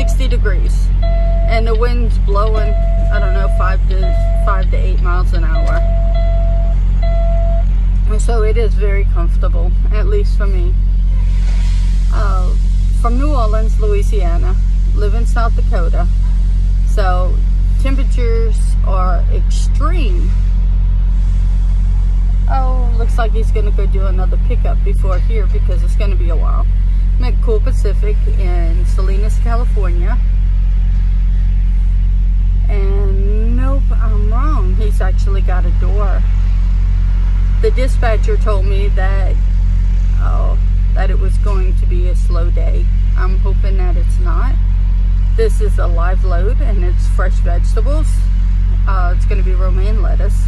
60 degrees. And the wind's blowing, I don't know, five to five to eight miles an hour. And so it is very comfortable, at least for me. Uh, from New Orleans, Louisiana, live in South Dakota. So temperatures are extreme. Oh, looks like he's gonna go do another pickup before here because it's gonna be a while. I'm at Cool Pacific in Salinas, California. And nope, I'm wrong. He's actually got a door. The dispatcher told me that, oh, that it was going to be a slow day. I'm hoping that it's not. This is a live load and it's fresh vegetables. Uh, it's going to be romaine lettuce.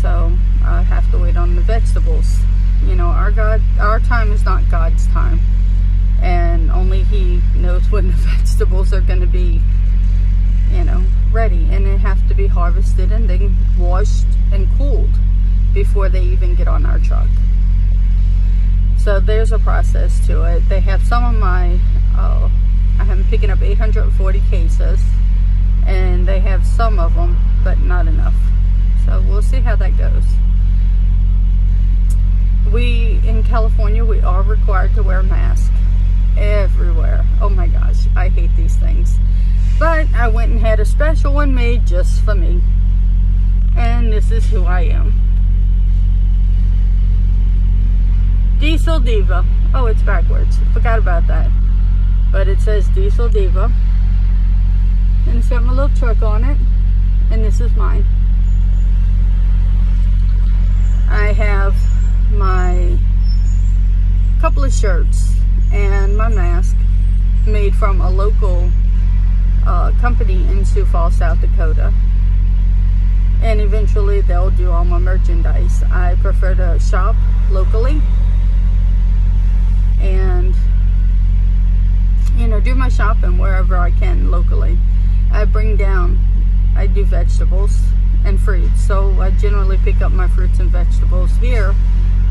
So I have to wait on the vegetables. You know, our God, our time is not God's time. And only He knows when the vegetables are going to be, you know, ready. And they have to be harvested and then washed and cooled before they even get on our truck. So there's a process to it. They have some of my, uh, I am picking up 840 cases and they have some of them, but not enough. So we'll see how that goes. We, California, we are required to wear masks everywhere. Oh my gosh, I hate these things. But I went and had a special one made just for me. And this is who I am. Diesel Diva. Oh, it's backwards. Forgot about that. But it says Diesel Diva. And it's got my little truck on it. And this is mine. I have my couple of shirts and my mask made from a local uh, company in Sioux Falls, South Dakota. And eventually they'll do all my merchandise. I prefer to shop locally and you know do my shopping wherever I can locally. I bring down, I do vegetables and fruits. So I generally pick up my fruits and vegetables here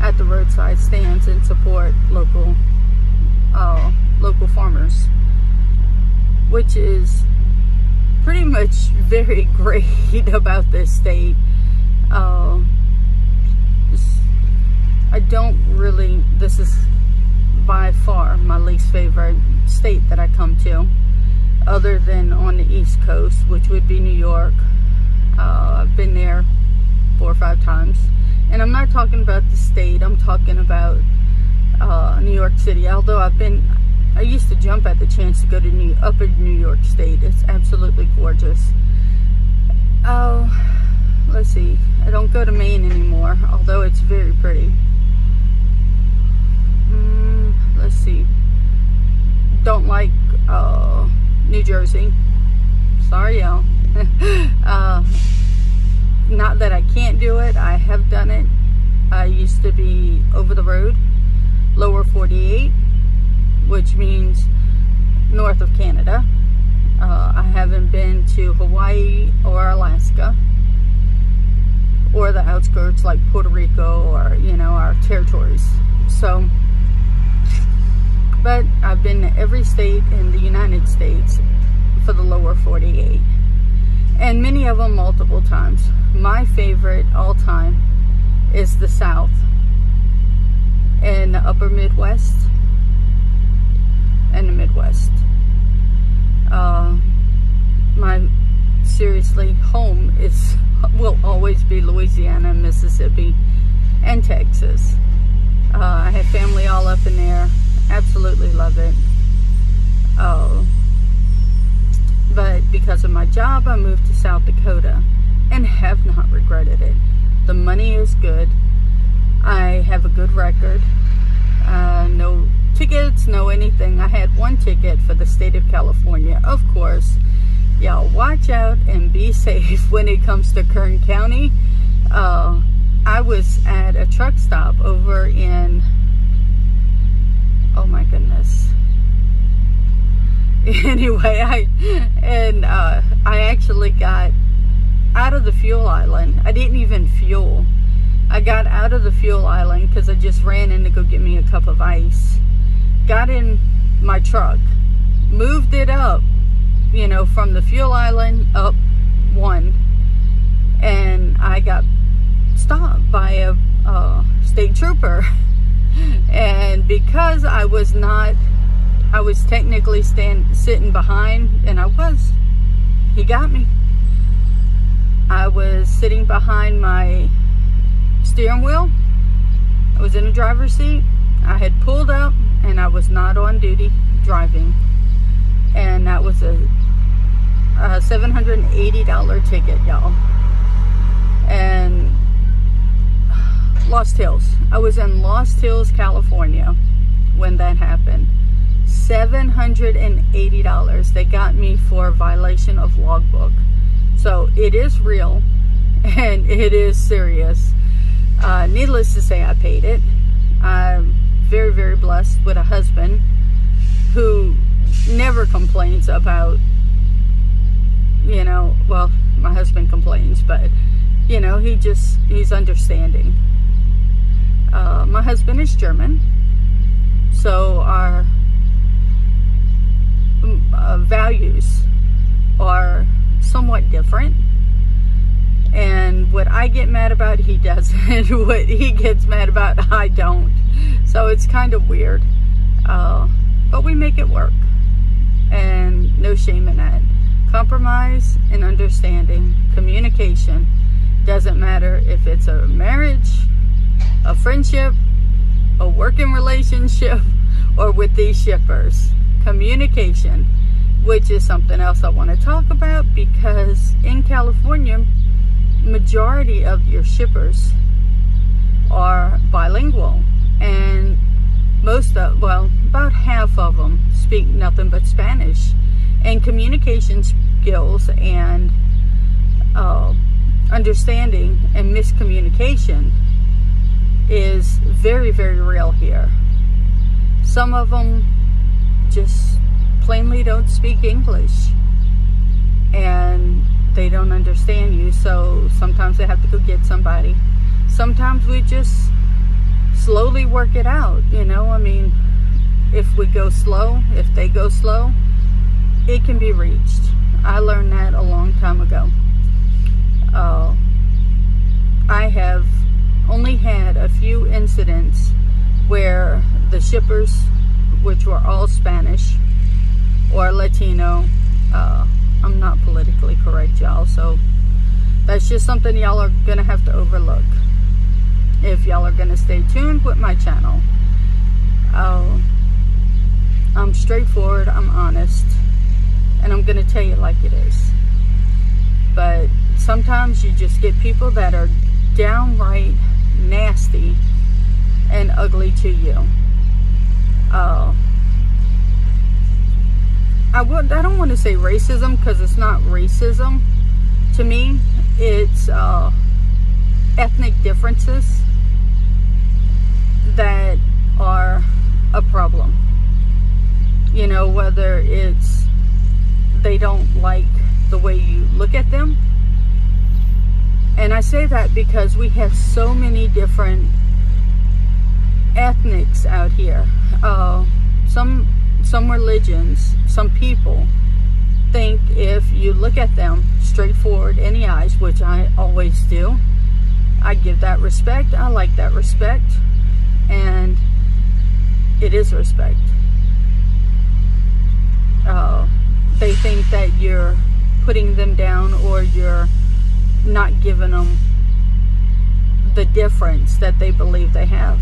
at the roadside stands and support local uh, local farmers, which is pretty much very great about this state. Uh, I don't really, this is by far my least favorite state that I come to, other than on the East Coast, which would be New York. Uh, I've been there four or five times. And I'm not talking about the state, I'm talking about uh, New York City. Although I've been, I used to jump at the chance to go to New, upper New York State. It's absolutely gorgeous. Oh, let's see. I don't go to Maine anymore, although it's very pretty. Mm, let's see. Don't like uh, New Jersey. Sorry, y'all. uh, not that I can't do it. I have done it. I used to be over the road, lower 48, which means north of Canada. Uh, I haven't been to Hawaii or Alaska or the outskirts like Puerto Rico or, you know, our territories. So, but I've been to every state in the United States for the lower 48 and many of them multiple times. My favorite all time is the South and the upper Midwest and the Midwest. Uh, my seriously home is will always be Louisiana, Mississippi, and Texas. Uh, I have family all up in there. Absolutely love it. Uh, but because of my job, I moved to South Dakota and have not regretted it. The money is good. I have a good record. Uh, no tickets, no anything. I had one ticket for the state of California. Of course, y'all watch out and be safe when it comes to Kern County. Uh, I was at a truck stop over in, anyway, I and uh, I actually got out of the fuel island. I didn't even fuel. I got out of the fuel island because I just ran in to go get me a cup of ice. Got in my truck, moved it up, you know, from the fuel island up one. And I got stopped by a uh, state trooper. and because I was not, I was technically stand, sitting behind, and I was, he got me. I was sitting behind my steering wheel. I was in the driver's seat. I had pulled up and I was not on duty driving. And that was a, a $780 ticket, y'all. And Lost Hills. I was in Lost Hills, California when that happened. $780 they got me for violation of logbook. So it is real and it is serious. Uh, needless to say, I paid it. I'm very, very blessed with a husband who never complains about, you know, well, my husband complains, but, you know, he just, he's understanding. Uh, my husband is German, so our uh, values are somewhat different. And what I get mad about, he doesn't. what he gets mad about, I don't. So it's kind of weird. Uh, but we make it work. And no shame in that. Compromise and understanding, communication. Doesn't matter if it's a marriage, a friendship, a working relationship, or with these shippers. Communication, which is something else I want to talk about because in California, majority of your shippers are bilingual and most of, well, about half of them speak nothing but Spanish. And communication skills and uh, understanding and miscommunication is very, very real here. Some of them just plainly don't speak English and they don't understand you, so sometimes they have to go get somebody. Sometimes we just slowly work it out, you know? I mean, if we go slow, if they go slow, it can be reached. I learned that a long time ago. Uh, I have only had a few incidents where the shippers, which were all Spanish or Latino, uh, I'm not politically correct, y'all, so that's just something y'all are going to have to overlook if y'all are going to stay tuned with my channel. Uh, I'm straightforward, I'm honest, and I'm going to tell you like it is. But sometimes you just get people that are downright nasty and ugly to you. Uh, I would I don't want to say racism because it's not racism. To me, it's uh, ethnic differences that are a problem. You know, whether it's they don't like the way you look at them and I say that because we have so many different ethnics out here. Uh, some some religions, some people think if you look at them straightforward in the eyes, which I always do, I give that respect. I like that respect. And it is respect. Uh, they think that you're putting them down or you're not giving them the difference that they believe they have.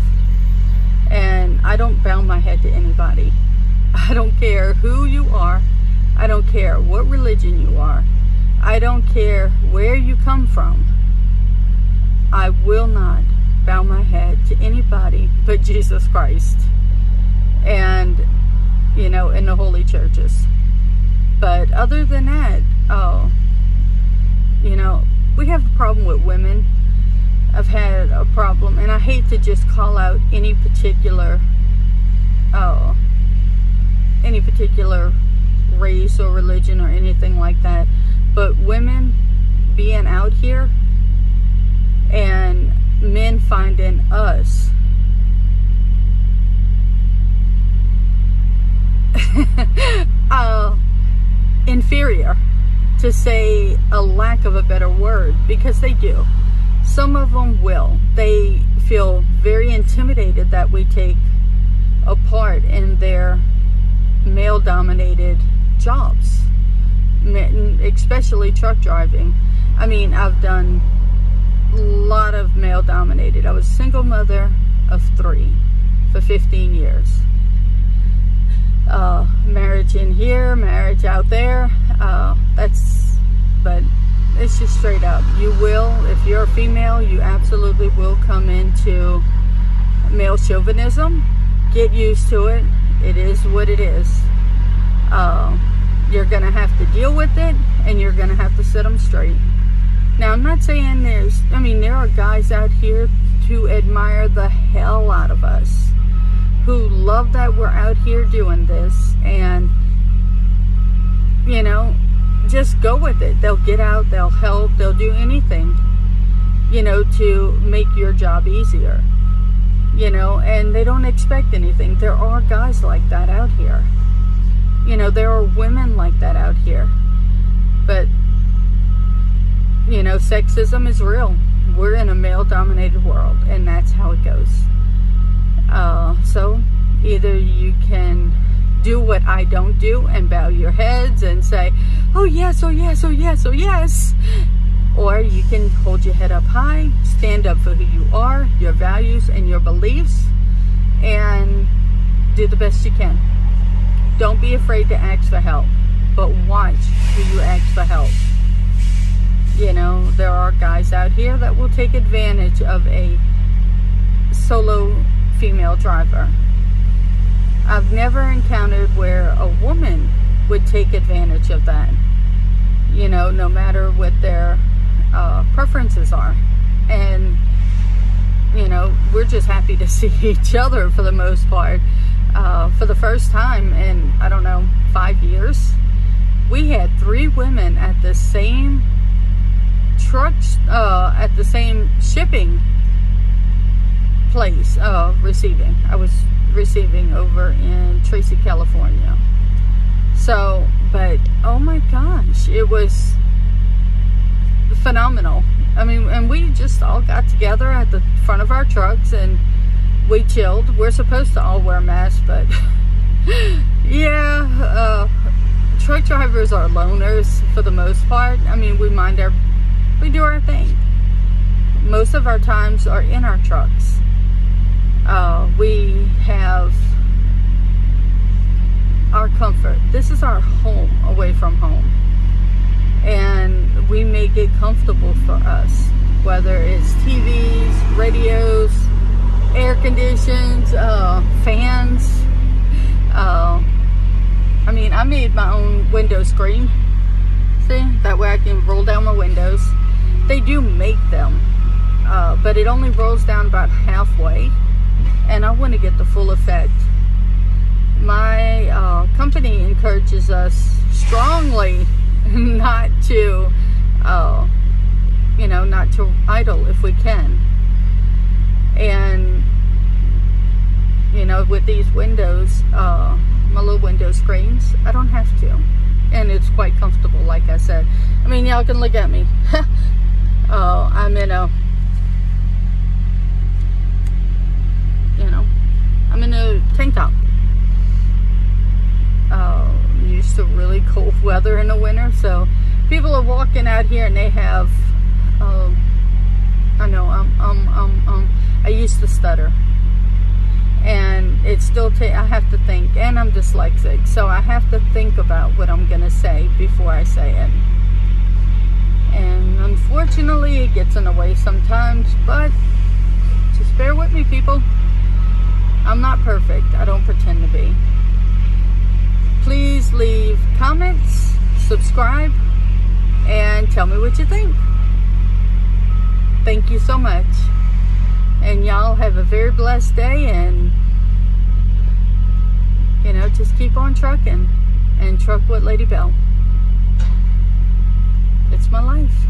And I don't bow my head to anybody. I don't care who you are. I don't care what religion you are. I don't care where you come from. I will not bow my head to anybody but Jesus Christ and, you know, in the holy churches. But other than that, oh, you know, we have a problem with women. I've had a problem, and I hate to just call out any particular, uh, any particular race or religion or anything like that, but women being out here and men finding us uh, inferior, to say a lack of a better word, because they do. Some of them will. They feel very intimidated that we take a part in their male dominated jobs, especially truck driving. I mean, I've done a lot of male dominated. I was a single mother of three for 15 years. Uh, marriage in here, marriage out there. Uh, that's, but it's just straight up. You will, if you're a female, you absolutely will come into male chauvinism. Get used to it. It is what it is. Uh, you're going to have to deal with it and you're going to have to set them straight. Now, I'm not saying there's, I mean, there are guys out here who admire the hell out of us, who love that we're out here doing this, and, you know, just go with it. They'll get out, they'll help, they'll do anything, you know, to make your job easier, you know, and they don't expect anything. There are guys like that out here. You know, there are women like that out here. But you know, sexism is real. We're in a male dominated world, and that's how it goes. Uh, so either you can do what I don't do and bow your heads and say, oh yes, oh yes, oh yes, oh yes. Or you can hold your head up high, stand up for who you are, your values, and your beliefs, and do the best you can. Don't be afraid to ask for help, but watch who you ask for help. You know, there are guys out here that will take advantage of a solo female driver. I've never encountered where a woman would take advantage of that. You know, no matter what their uh, preferences are. And, you know, we're just happy to see each other for the most part. Uh, for the first time in, I don't know, five years, we had three women at the same trucks uh, at the same shipping place uh, receiving. I was receiving over in Tracy, California. So, but oh my gosh, it was phenomenal. I mean, and we just all got together at the front of our trucks and we chilled. We're supposed to all wear masks, but yeah, uh, truck drivers are loners for the most part. I mean, we mind our we do our thing. Most of our times are in our trucks. Uh, we have our comfort. This is our home away from home. And we make it comfortable for us, whether it's TVs, radios, air conditions, uh, fans. Uh, I mean, I made my own window screen. See, that way I can roll down my windows they do make them, uh, but it only rolls down about halfway, and I want to get the full effect. My uh, company encourages us strongly not to, uh, you know, not to idle if we can. And, you know, with these windows, uh, my little window screens, I don't have to. And it's quite comfortable, like I said. I mean, y'all can look at me. uh, I'm in a, you know, I'm in a tank top. Uh, used to really cold weather in the winter, so people are walking out here and they have, uh, I know, um, um, um, um, I used to stutter. And it still take, I have to think, and I'm dyslexic, so I have to think about what I'm going to say before I say it and unfortunately it gets in the way sometimes but just bear with me people I'm not perfect. I don't pretend to be. Please leave comments subscribe and tell me what you think. Thank you so much. And y'all have a very blessed day and you know just keep on trucking and truck with Lady Belle. It's my life.